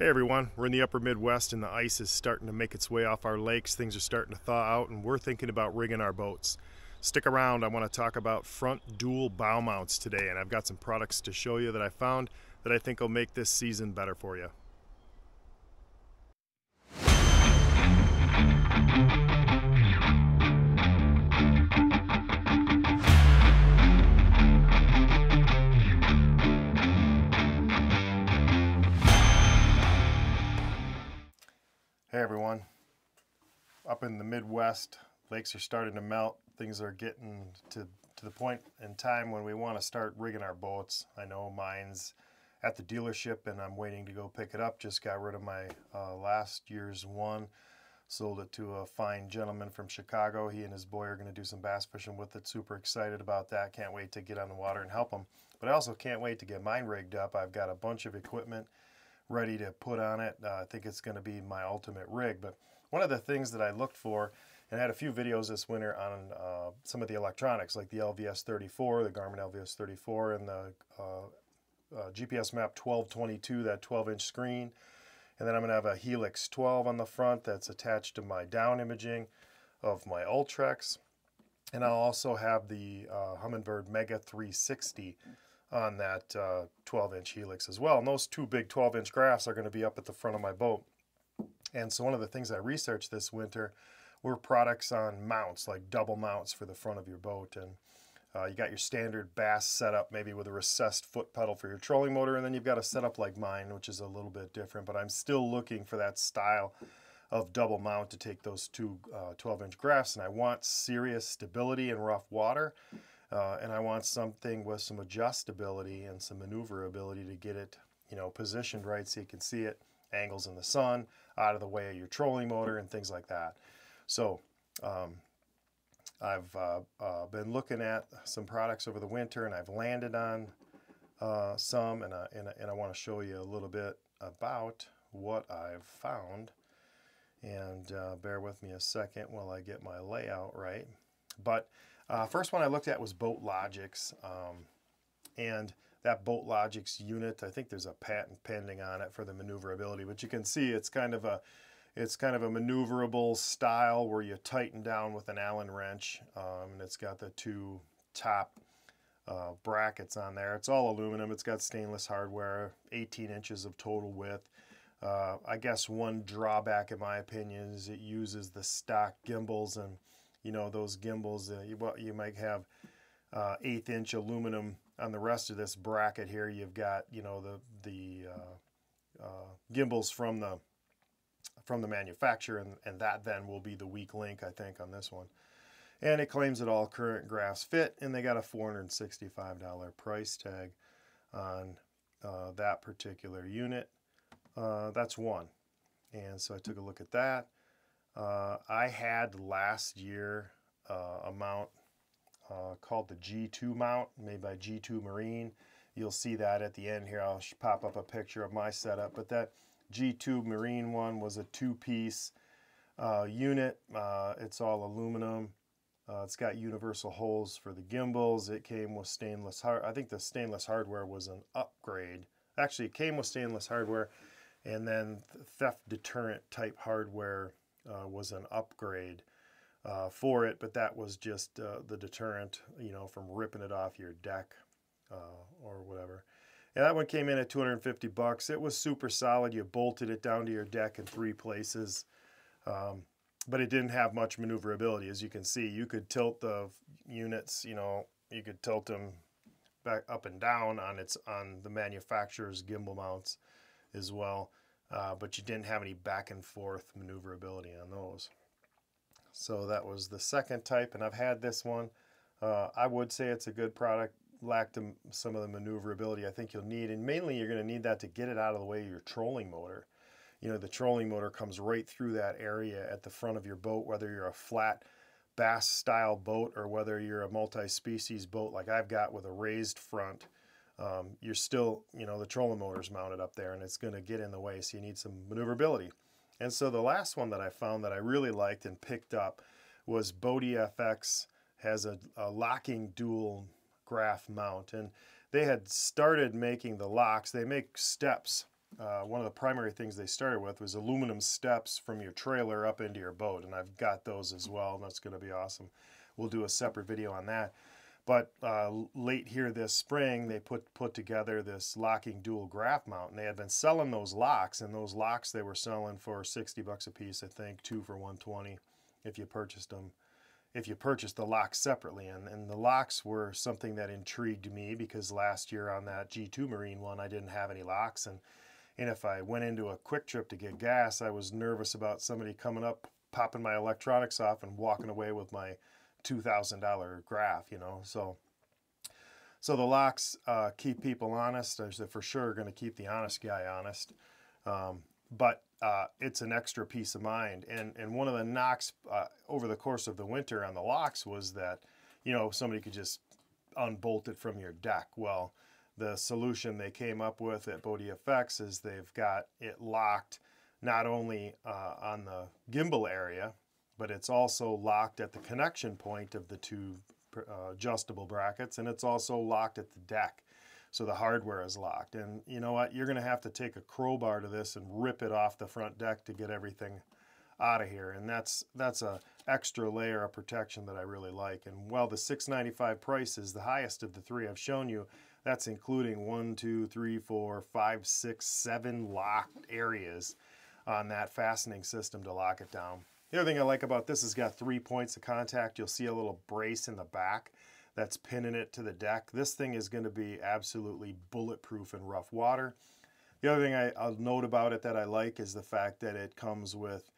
Hey everyone, we're in the upper Midwest and the ice is starting to make its way off our lakes. Things are starting to thaw out and we're thinking about rigging our boats. Stick around, I want to talk about front dual bow mounts today and I've got some products to show you that I found that I think will make this season better for you. Up in the Midwest, lakes are starting to melt. Things are getting to, to the point in time when we want to start rigging our boats. I know mine's at the dealership and I'm waiting to go pick it up. Just got rid of my uh, last year's one. Sold it to a fine gentleman from Chicago. He and his boy are going to do some bass fishing with it. Super excited about that. Can't wait to get on the water and help them. But I also can't wait to get mine rigged up. I've got a bunch of equipment ready to put on it. Uh, I think it's going to be my ultimate rig. But one of the things that I looked for, and I had a few videos this winter on uh, some of the electronics, like the LVS 34, the Garmin LVS 34, and the uh, uh GPS Map 1222, that 12-inch screen. And then I'm going to have a Helix 12 on the front that's attached to my down imaging of my Ultrex. And I'll also have the uh, Humminbird Mega 360 on that 12 uh, inch helix as well. And those two big 12 inch graphs are going to be up at the front of my boat. And so one of the things I researched this winter were products on mounts, like double mounts for the front of your boat. And uh, you got your standard bass setup, maybe with a recessed foot pedal for your trolling motor, and then you've got a setup like mine, which is a little bit different, but I'm still looking for that style of double mount to take those two 12-inch uh, graphs, and I want serious stability in rough water, uh, and I want something with some adjustability and some maneuverability to get it, you know, positioned right so you can see it, angles in the sun, out of the way of your trolling motor and things like that. So um, I've uh, uh, been looking at some products over the winter and I've landed on uh, some and I, and, and I want to show you a little bit about what I've found. And uh, bear with me a second while I get my layout right. But uh, first one I looked at was Boat Logix. Um, and that Boat Logix unit, I think there's a patent pending on it for the maneuverability, but you can see it's kind of a it's kind of a maneuverable style where you tighten down with an Allen wrench. Um, and it's got the two top uh, brackets on there. It's all aluminum. It's got stainless hardware, 18 inches of total width. Uh, I guess one drawback, in my opinion, is it uses the stock gimbals and you know those gimbals uh, you, well, you might have uh, eighth inch aluminum on the rest of this bracket here you've got you know the the uh, uh, gimbals from the from the manufacturer and, and that then will be the weak link I think on this one. And it claims that all current graphs fit and they got a $465 price tag on uh, that particular unit. Uh, that's one. And so I took a look at that. Uh, I had last year uh, a mount uh, called the G2 mount made by G2 Marine. You'll see that at the end here. I'll pop up a picture of my setup. But that G2 Marine one was a two-piece uh, unit. Uh, it's all aluminum. Uh, it's got universal holes for the gimbals. It came with stainless hard. I think the stainless hardware was an upgrade. Actually, it came with stainless hardware, and then theft deterrent type hardware uh, was an upgrade uh, for it, but that was just uh, the deterrent, you know, from ripping it off your deck uh, or whatever. And that one came in at 250 bucks. It was super solid. You bolted it down to your deck in three places. Um, but it didn't have much maneuverability. As you can see, you could tilt the units, you know, you could tilt them back up and down on its on the manufacturer's gimbal mounts as well uh, but you didn't have any back and forth maneuverability on those. So that was the second type, and I've had this one. Uh, I would say it's a good product, lacked some of the maneuverability I think you'll need, and mainly you're going to need that to get it out of the way of your trolling motor. You know, the trolling motor comes right through that area at the front of your boat, whether you're a flat bass style boat or whether you're a multi-species boat like I've got with a raised front um, you're still, you know, the trolling motor's mounted up there and it's going to get in the way, so you need some maneuverability. And so the last one that I found that I really liked and picked up was BoatEFX has a, a locking dual graph mount. And they had started making the locks. They make steps uh, one of the primary things they started with was aluminum steps from your trailer up into your boat, and I've got those as well, and that's going to be awesome. We'll do a separate video on that. But uh, late here this spring, they put put together this locking dual graph mount, and they had been selling those locks, and those locks they were selling for 60 bucks a piece, I think, two for 120 if you purchased them if you purchased the locks separately. And, and the locks were something that intrigued me because last year on that G2 Marine one, I didn't have any locks. And, and if I went into a quick trip to get gas, I was nervous about somebody coming up, popping my electronics off and walking away with my $2,000 graph, you know. So, so the locks uh, keep people honest. They're for sure going to keep the honest guy honest. Um, but uh, it's an extra peace of mind. And and one of the knocks uh, over the course of the winter on the locks was that, you know, somebody could just unbolt it from your deck. Well, the solution they came up with at BoatEFX is they've got it locked not only uh, on the gimbal area, but it's also locked at the connection point of the two uh, adjustable brackets, and it's also locked at the deck so the hardware is locked. And you know what? You're going to have to take a crowbar to this and rip it off the front deck to get everything out of here. And that's that's a extra layer of protection that I really like. And while the 695 price is the highest of the three I've shown you, that's including one, two, three, four, five, six, seven locked areas on that fastening system to lock it down. The other thing I like about this is got three points of contact. You'll see a little brace in the back that's pinning it to the deck. This thing is going to be absolutely bulletproof in rough water. The other thing I, will note about it that I like is the fact that it comes with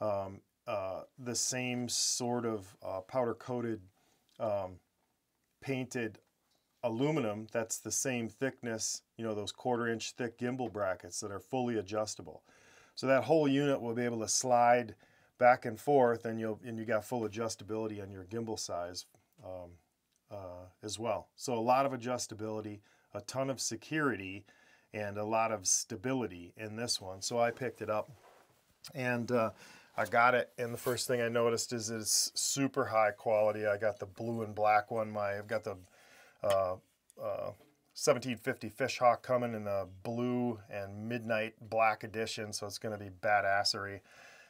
um, uh, the same sort of uh, powder coated um, painted aluminum that's the same thickness, you know, those quarter inch thick gimbal brackets that are fully adjustable. So that whole unit will be able to slide back and forth and you'll and you got full adjustability on your gimbal size um, uh, as well. So a lot of adjustability, a ton of security, and a lot of stability in this one. So I picked it up and uh, I got it. And the first thing I noticed is it's super high quality. I got the blue and black one. My I've got the uh, uh, 1750 Fishhawk coming in the blue and midnight black edition. So it's going to be badassery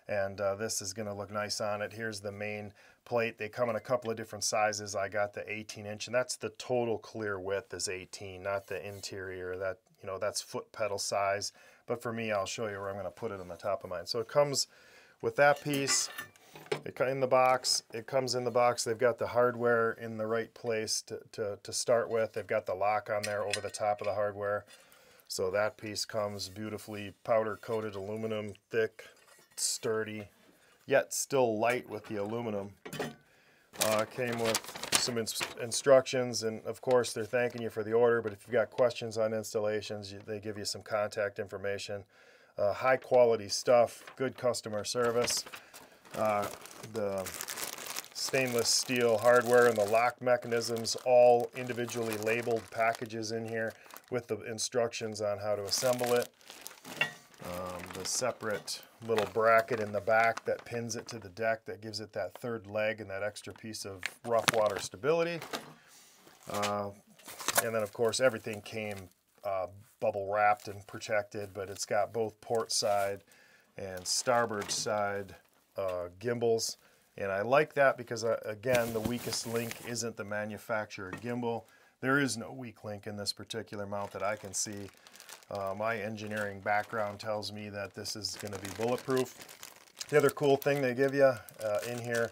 and uh, this is going to look nice on it. Here's the main plate. They come in a couple of different sizes. I got the 18 inch, and that's the total clear width is 18, not the interior. That you know that's foot pedal size. But for me, I'll show you where I'm going to put it on the top of mine. So it comes with that piece. It in the box. It comes in the box. They've got the hardware in the right place to, to, to start with. They've got the lock on there over the top of the hardware. So that piece comes beautifully powder coated aluminum, thick, sturdy, yet still light with the aluminum. Uh, came with some ins instructions, and of course they're thanking you for the order, but if you've got questions on installations, you, they give you some contact information. Uh, high quality stuff, good customer service. Uh, the stainless steel hardware and the lock mechanisms, all individually labeled packages in here with the instructions on how to assemble it. Um, separate little bracket in the back that pins it to the deck that gives it that third leg and that extra piece of rough water stability. Uh, and then of course everything came uh, bubble wrapped and protected, but it's got both port side and starboard side uh, gimbals. And I like that because, uh, again, the weakest link isn't the manufacturer gimbal. There is no weak link in this particular mount that I can see. Uh, my engineering background tells me that this is going to be bulletproof. The other cool thing they give you uh, in here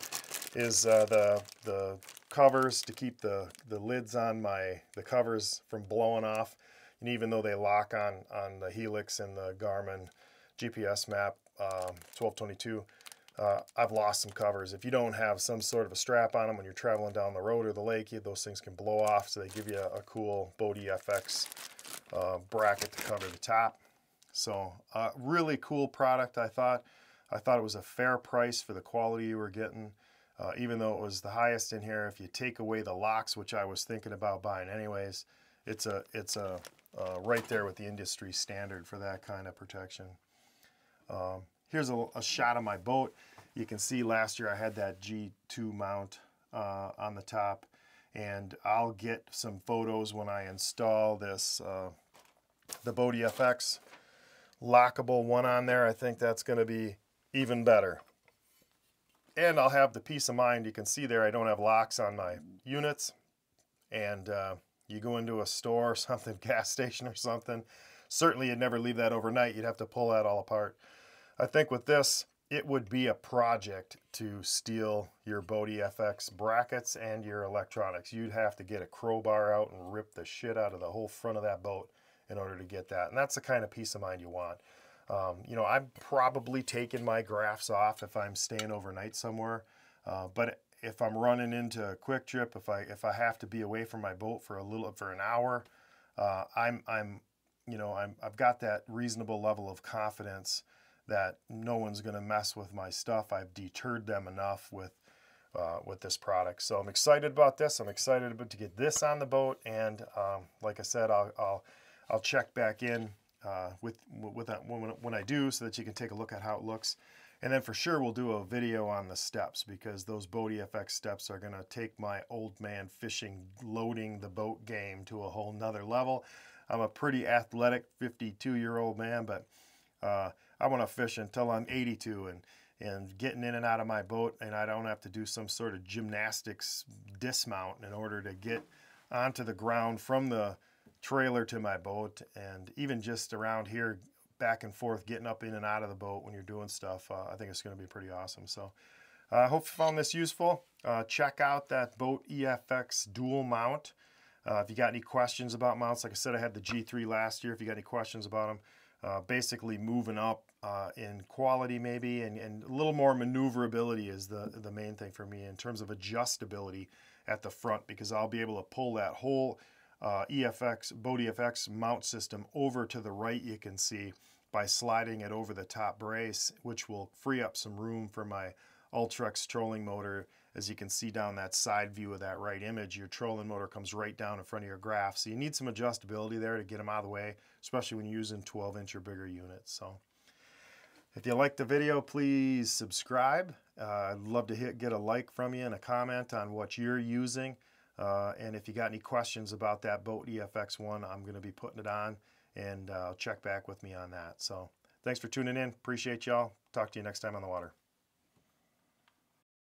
is uh, the, the covers to keep the, the lids on my the covers from blowing off. And even though they lock on, on the Helix and the Garmin GPS map um, 1222, uh, I've lost some covers. If you don't have some sort of a strap on them when you're traveling down the road or the lake, those things can blow off. So they give you a, cool BoatEFX uh, bracket to cover the top. So uh, really cool product, I thought. I thought it was a fair price for the quality you were getting. Uh, even though it was the highest in here, if you take away the locks, which I was thinking about buying anyways, it's a it's a uh, right there with the industry standard for that kind of protection. Um, here's a, a, shot of my boat. You can see last year I had that G2 mount uh, on the top and I'll get some photos when I install this, uh, the BoatEFX, lockable one on there, I think that's going to be even better. And I'll have the peace of mind. You can see there I don't have locks on my units. And uh, you go into a store or something, gas station or something, certainly you'd never leave that overnight. You'd have to pull that all apart. I think with this, it would be a project to steal your Boat FX brackets and your electronics. You'd have to get a crowbar out and rip the shit out of the whole front of that boat in order to get that. And that's the kind of peace of mind you want. Um, you know, I'm probably taking my graphs off if I'm staying overnight somewhere. Uh, but if I'm running into a QuikTrip, if I if I have to be away from my boat for a little for an hour, uh, I'm I'm you know I'm I've got that reasonable level of confidence that no one's going to mess with my stuff. I've deterred them enough with uh, with this product. So I'm excited about this. I'm excited about to get this on the boat, and um, like I said, I'll, I'll I'll check back in uh, with with that when, when I do, so that you can take a look at how it looks. And then for sure we'll do a video on the steps because those Boat EFX steps are gonna take my old man fishing, loading the boat game to a whole nother level. I'm a pretty athletic 52 year old man, but uh, I want to fish until I'm 82 and and getting in and out of my boat and I don't have to do some sort of gymnastics dismount in order to get onto the ground from the trailer to my boat and even just around here back and forth getting up in and out of the boat when you're doing stuff uh, I think it's going to be pretty awesome. So I uh, hope you found this useful. Uh, check out that boat EFX dual mount. Uh, if you got any questions about mounts like I said I had the G3 last year. If you got any questions about them uh, basically moving up uh, in quality maybe and, and a little more maneuverability is the the main thing for me in terms of adjustability at the front because I'll be able to pull that whole uh, EFX, Boat EFX mount system over to the right, you can see, by sliding it over the top brace, which will free up some room for my Ultrex trolling motor. As you can see down that side view of that right image, your trolling motor comes right down in front of your graph. So you need some adjustability there to get them out of the way, especially when you're using 12 inch or bigger units. So if you liked the video, please subscribe. Uh, I'd love to hit, get a like from you and a comment on what you're using. Uh, and if you got any questions about that Boat EFX1, I'm going to be putting it on and uh, check back with me on that. So thanks for tuning in. Appreciate y'all. Talk to you next time on the water.